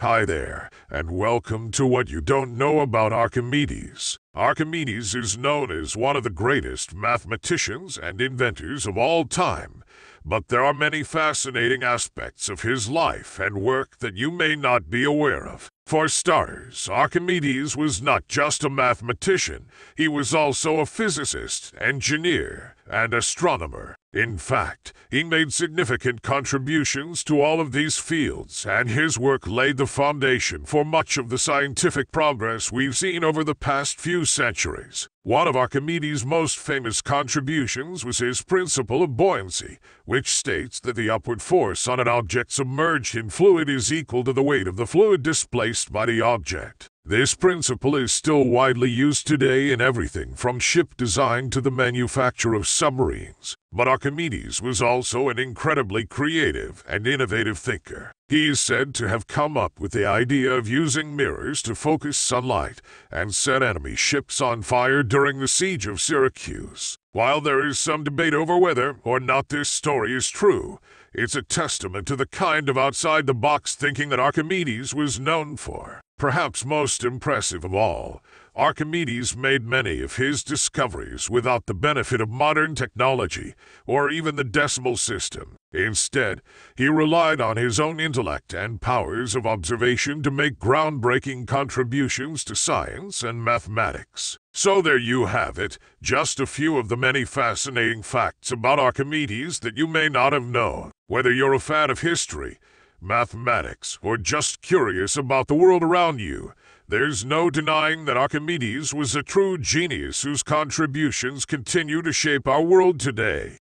Hi there, and welcome to What You Don't Know About Archimedes. Archimedes is known as one of the greatest mathematicians and inventors of all time, but there are many fascinating aspects of his life and work that you may not be aware of. For starters, Archimedes was not just a mathematician, he was also a physicist, engineer, and astronomer. In fact, he made significant contributions to all of these fields, and his work laid the foundation for much of the scientific progress we've seen over the past few centuries. One of Archimedes' most famous contributions was his principle of buoyancy, which states that the upward force on an object submerged in fluid is equal to the weight of the fluid displaced by the object. This principle is still widely used today in everything from ship design to the manufacture of submarines. But Archimedes was also an incredibly creative and innovative thinker. He is said to have come up with the idea of using mirrors to focus sunlight and set enemy ships on fire during the siege of Syracuse. While there is some debate over whether or not this story is true, it's a testament to the kind of outside the box thinking that Archimedes was known for. Perhaps most impressive of all, Archimedes made many of his discoveries without the benefit of modern technology or even the decimal system. Instead, he relied on his own intellect and powers of observation to make groundbreaking contributions to science and mathematics. So there you have it, just a few of the many fascinating facts about Archimedes that you may not have known. Whether you're a fan of history, mathematics, or just curious about the world around you, there's no denying that Archimedes was a true genius whose contributions continue to shape our world today.